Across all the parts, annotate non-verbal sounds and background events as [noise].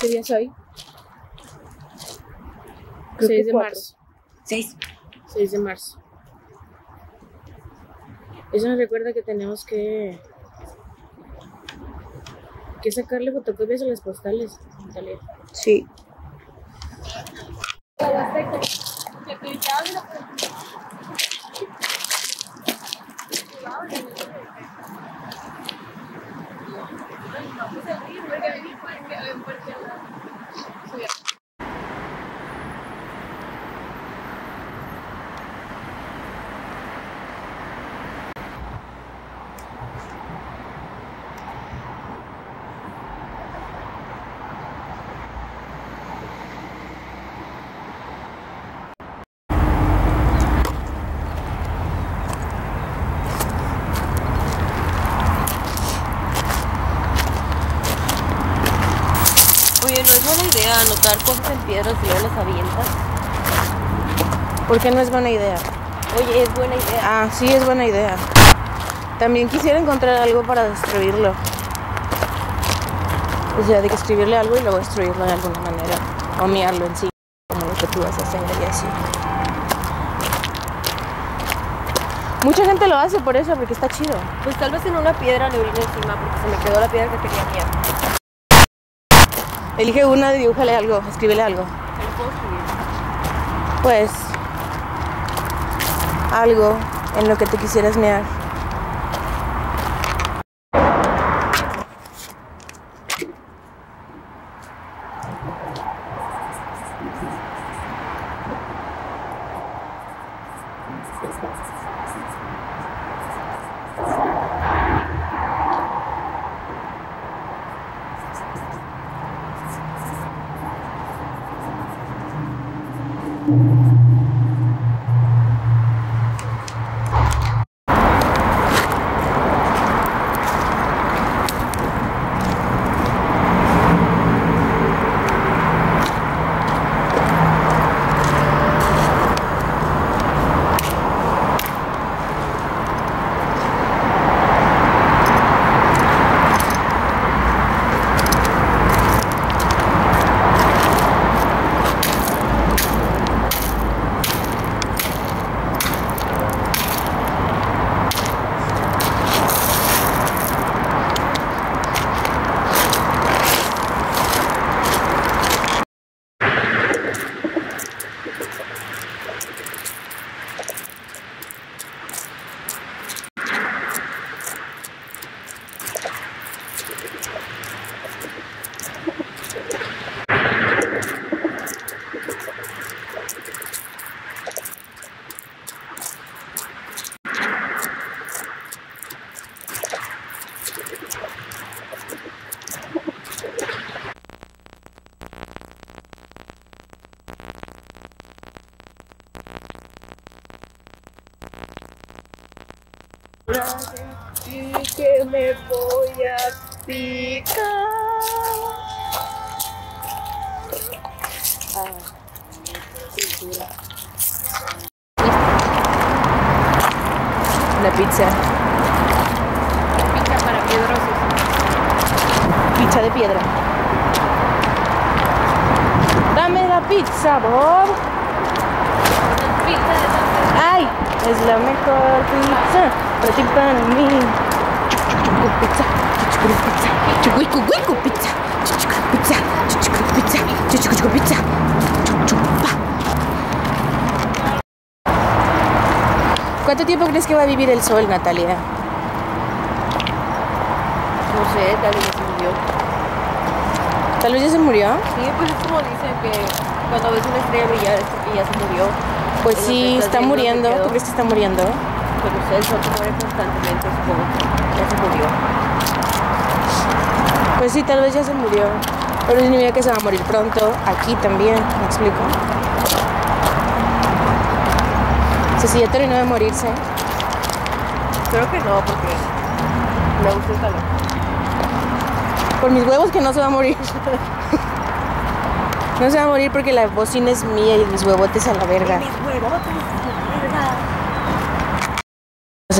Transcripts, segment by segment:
¿Qué día es hoy? Creo 6 que de cuatro. marzo. Seis. 6 de marzo. Eso nos recuerda que tenemos que que sacarle fotocopias a las postales. Natalia. Sí. Oye, anotar cosas en piedras y luego las avientas. ¿Por qué no es buena idea? Oye, es buena idea. Ah, sí, es buena idea. También quisiera encontrar algo para destruirlo. O sea, de que escribirle algo y luego destruirlo de alguna manera. O miarlo en sí, como lo que tú vas a hacer y así. Mucha gente lo hace por eso, porque está chido. Pues tal vez en una piedra le orine encima porque se me quedó la piedra que quería mirar. Elige una dibújale algo, escríbele algo. Pues algo en lo que te quisieras mear. Y que me voy a picar. La pizza. Pica para piedrosos. Pizza de piedra. Dame la pizza, Bob. Pizza de ¡Ay! Es la mejor pizza mí. Pizza, pizza, pizza, pizza, pizza. ¿Cuánto tiempo crees que va a vivir el sol, Natalia? No sé, tal vez ya se murió. ¿Tal vez ya se murió? Sí, pues es como dicen que cuando ves una estrella brillar es porque ya se murió. Pues sí, está muriendo. ¿Tú crees que está muriendo? Pero usted el sol se muere constantemente, supongo que ya se murió. Pues sí, tal vez ya se murió. Pero significa que se va a morir pronto. Aquí también, ¿me explico? O sea, si ya terminó de morirse. Creo que no, porque me gusta el calor. Por mis huevos que no se va a morir. [laughs] No se va a morir porque la bocina es mía y mis huevotes a la verga. Mis huevotes.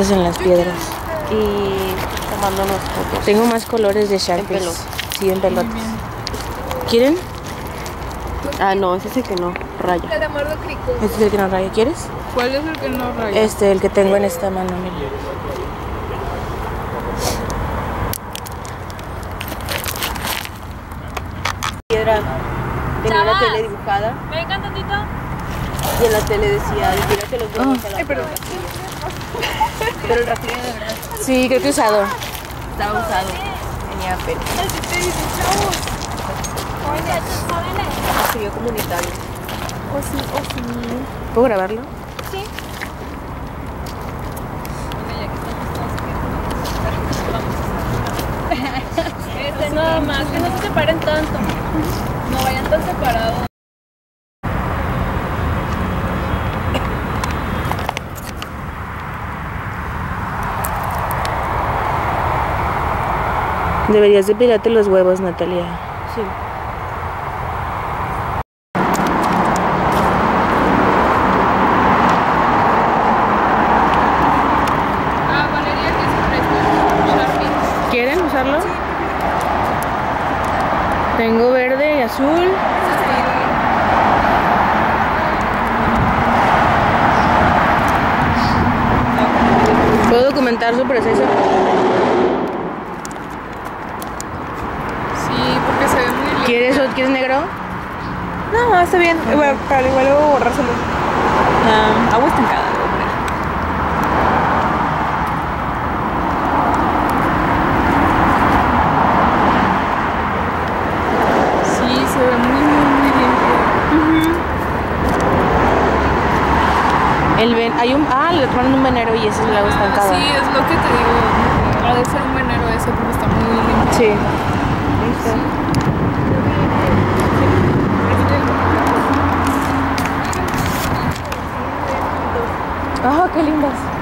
Cosas en las piedras. Y tomándonos fotos. Tengo más colores de Sharpies. pelotas. Sí, en pelotas. ¿Quieren? Ah, no, ese es el que no raya. Este es el que no raya. ¿Quieres? ¿Cuál es el que no raya? Este, el que tengo en esta mano, mira. Piedra. Tenía una tele dibujada Vengan tantito. y en la tele decía, tírate los huevos Ah. a la Pero el rastrillo de verdad Sí, creo que usado. estaba usado. Tenía pelo. Rastrillo comunitario. ¿Puedo grabarlo? Este, nada más, que no se separen tanto. No vayan tan separados. Deberías depilarte los huevos, Natalia. Sí. Ah. ¿Quieren usarlo? Tengo verde y azul. ¿Puedo documentar su proceso? Sí, porque se ve muy lindo. ¿Quieres o quieres negro? No, está bien. Igual, para igual luego borrárselo. Ah, agua estancada. El ven hay un ah, le tomaron un venero y ese es el agua estancada. Sí, es lo que te digo. Ha de ser un venero ese porque está muy limpio. Sí. Ah, qué lindas.